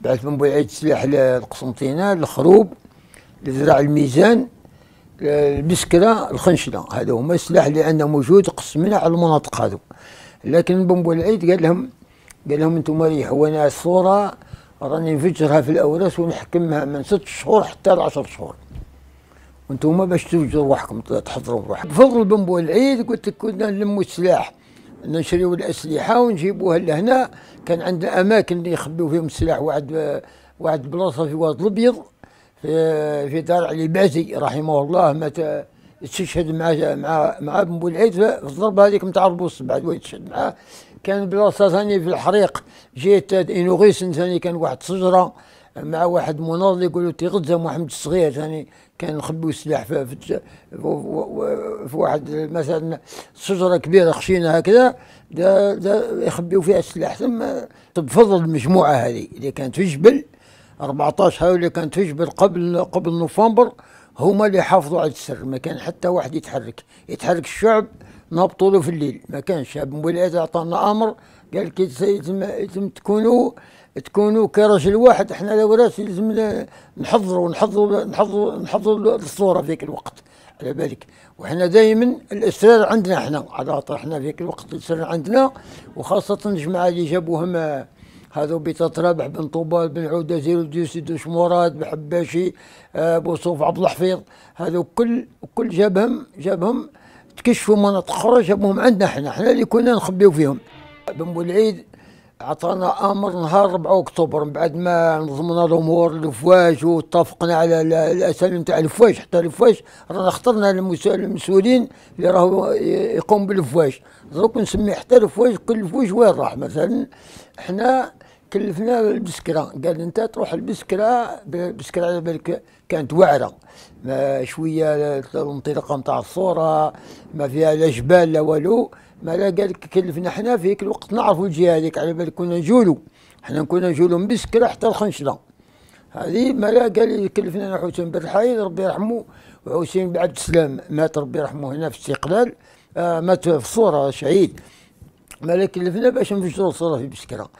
بعث من بوعيد سلاح للقسنطينة الخروب لزرع الميزان البسكرة الخنشلة. هذا هما السلاح اللي عندنا موجود قسمنا على المناطق هذو. لكن بن بوعيد قال لهم قال لهم أنتم ريحوا وأنا الصورة راني نفجرها في الأوراس ونحكمها من ست شهور حتى لعشر شهور. وأنتم باش توجدوا روحكم تحضروا روحكم بفضل بن بوعيد قلت لك كنا نلموا السلاح. نشريو الأسلحة ونجيبوها لهنا. كان عندنا أماكن اللي يخبيو فيهم السلاح واحد واحد بلاصة في واد الأبيض في في دار علي بعزي رحمه الله. مات استشهد مع مع مع بن بوالعيد في الضربة هذيك نتاع البوص بعد ويتشهد معاه. كان بلاصة ثانية في الحريق. جيت انوغيسن ثاني كان واحد شجره مع واحد مناضل يقولوا تيغزه محمد الصغير ثاني كان نخبيو السلاح في, في, في واحد مثلا شجره كبيرة خشينه هكذا دا دا يخبيو فيها السلاح. ثم بفضل المجموعة هذه اللي كانت في جبل 14 هاي اللي كانت في جبل قبل قبل نوفمبر هما اللي حافظوا على السر. ما كان حتى واحد يتحرك. يتحرك الشعب نهبطوا له في الليل. ما كانش. شاب مولاي اعطانا أمر قال لك يتم تكونوا تكونوا كرجل واحد إحنا الاوراس لازم نحضروا نحضروا نحضروا نحضروا الصورة في ذاك الوقت. على بالك. وحنا دائما الاسرار عندنا إحنا. على إحنا في ذاك الوقت الاسرار عندنا. وخاصة الجماعة اللي جابوهم هذو بيتات رابح بن طوبال بن عودة زيرو ديوسي دوش مراد بحباشي أبو صوف عبد الحفيظ. هذو كل كل جابهم جابهم تكشفوا مناطق أخرى جابوهم عندنا إحنا إحنا اللي كنا نخبيو فيهم. بن بولعيد عطانا أمر نهار 4 أكتوبر. من بعد ما نظمنا الأمور الافواج واتفقنا على الاسامي نتاع الافواج حتى الافواج رانا اخترنا المسؤولين اللي راهو يقوم بالافواج دروك نسمي حتى الافواج كل افواج وين راح؟ مثلا إحنا كلفنا البسكره قال أنت تروح البسكرة بسكرة على بالك. كانت وعرة. ما شوية الانطلاقة نتاع الصورة ما فيها لا جبال لا والو. ما لا قال كلفنا حنا ذيك الوقت. نعرفوا الجهة هذيك. على بالك كنا نجولوا حنا كنا نجولوا من بسكرة حتى الخنشلة. هذه ما لا قال كلفنا أنا حسين بن الحايد ربي يرحمه. وحسين بن عبد السلام مات ربي يرحمه هنا في استقلال آه مات في الصورة شهيد. ما لا كلفنا باش نفجروا الصورة في بسكرة.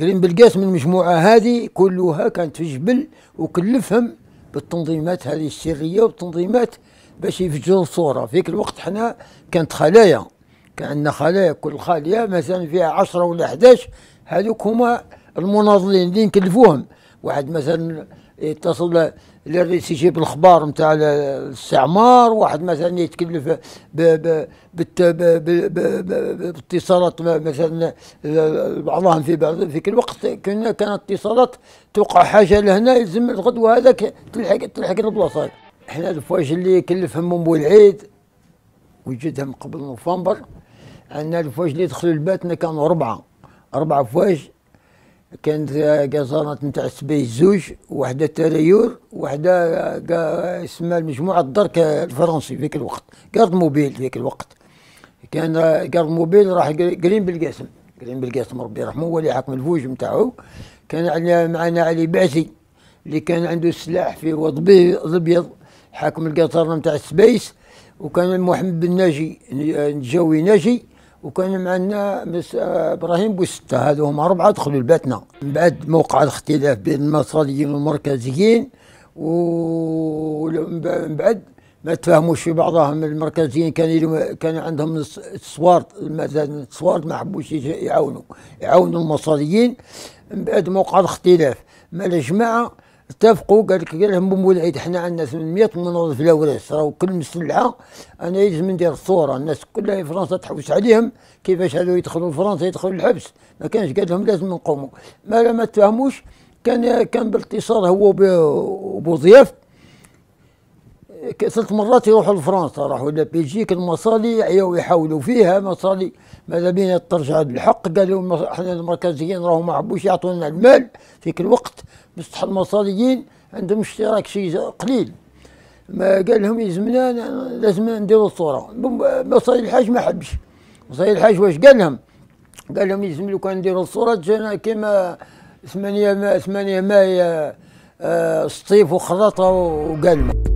قرين بالقاس من المجموعة هذه كلها كانت في جبل وكلفهم بالتنظيمات هذه السريه والتنظيمات باش يفجروا الصورة في ذيك الوقت حنا كانت خلايا كأن عندنا خلايا كل خالية مثلا فيها 10 ولا 11 هذوك هما المناضلين اللي نكلفوهم. واحد مثلا يتصل للرئيس يجيب الاخبار نتاع الاستعمار واحد مثلا يتكلف باتصالات مثلا بعضهم في بعض في كل وقت كنا كانت اتصالات توقع حاجة لهنا يلزم الغدوة هذاك تلحق تلحق البلاصة. إحنا الفواج اللي كلفهم من العيد وجدهم قبل نوفمبر عندنا الفواج اللي دخلوا لباتنا كانوا أربعة. أربعة فواج كانت قزانات نتاع السبيس زوج وحدة تريور وحدة اسمها المجموعة الدرك الفرنسي في ذاك الوقت قرض موبيل في ذاك الوقت. كان قرض موبيل راح قريب بالقاسم قريب بالقاسم ربي يرحمه هو اللي حاكم الفوج نتاعو. كان معنا علي بعثي اللي كان عنده السلاح في واد الابيض حاكم القطار نتاع السبيس وكان محمد بن ناجي نجاوي ناجي. وكان معنا مس إبراهيم بوستة. هذو هما اربعه دخلوا لباتنا. من بعد موقع الاختلاف بين المصريين والمركزيين ومن بعد ما تفاهموش في بعضهم. المركزيين كان كان عندهم الصوارد مثلا الصوارد ما حبوش يعاونوا يعاونوا المصريين. من بعد موقع الاختلاف ما الجماعه اتفقوا قال لك لهم بن العيد إحنا عندنا 800 مناضل في الاوراس راهو كل مسلحه أنا يلزم ندير الصورة. الناس كلها في فرنسا تحوس عليهم كيفاش هذو يدخلوا لفرنسا يدخلوا الحبس ما كانش قال لهم لازم نقوموا. ما ما تفهموش كان كان بالاتصال هو وبوضياف ثلاث مرات يروحوا لفرنسا راحوا لبلجيك المصالي يحاولوا فيها مصالي ماذا بينا ترجع بالحق قالوا إحنا المركزيين راهم ما حبوش يعطونا المال فيك الوقت بصح المصاليين عندهم اشتراك شيء قليل. ما قال لهم يلزمنا لازم نديروا الصورة. مصالي الحاج ما حبش. مصالي الحاج واش قال لهم؟ قال لهم يلزم لو كان نديروا الصورة جانا كيما ثمانية ما ثمانية ماي سطيف وخرطه وقلمه